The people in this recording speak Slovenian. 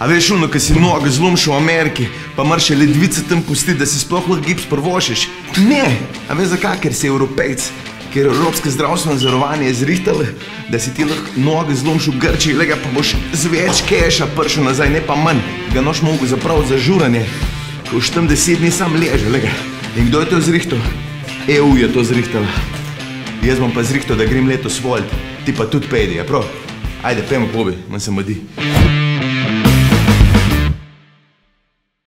A veš, ono, ki si noge zlomšil v Ameriki, pa moraš še ledvice tam pusti, da si sploh lahko gips prvošiš. Ne, a veš zakaj, ker si evropejc, ker Evropske zdravstveno zavarovanje zrihtalo, da si ti lahko noge zlomšil v Grčiji, lega pa boš z več keša pršel nazaj, ne pa manj. Ga noš mogo zapraviti za žuranje, ko už tam deset dni sam leže, lega. In kdo je to zrihtal? EU je to zrihtala. Jaz bom pa zrihtal, da grem letos volt, ti pa tudi pejdi, ja prav? Ajde, pejmo pobi, manj se modi.